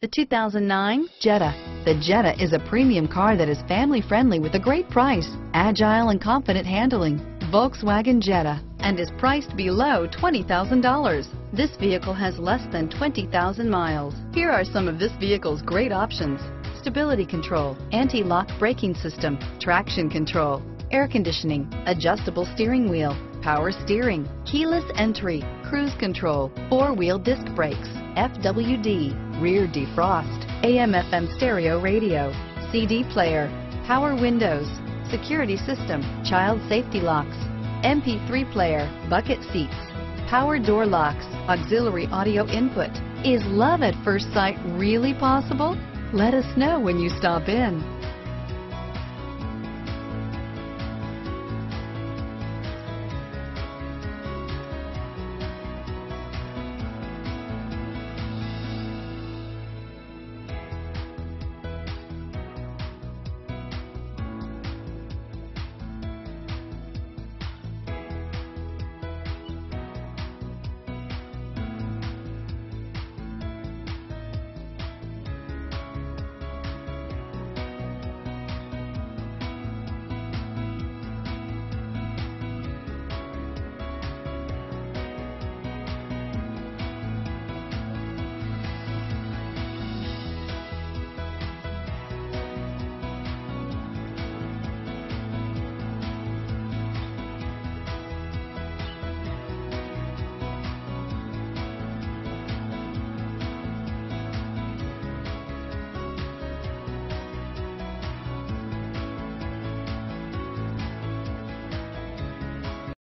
The 2009 Jetta. The Jetta is a premium car that is family friendly with a great price, agile and confident handling. Volkswagen Jetta and is priced below $20,000. This vehicle has less than 20,000 miles. Here are some of this vehicle's great options. Stability control, anti-lock braking system, traction control, air conditioning, adjustable steering wheel, power steering, keyless entry, cruise control, four-wheel disc brakes, FWD, rear defrost, AM FM stereo radio, CD player, power windows, security system, child safety locks, MP3 player, bucket seats, power door locks, auxiliary audio input. Is love at first sight really possible? Let us know when you stop in.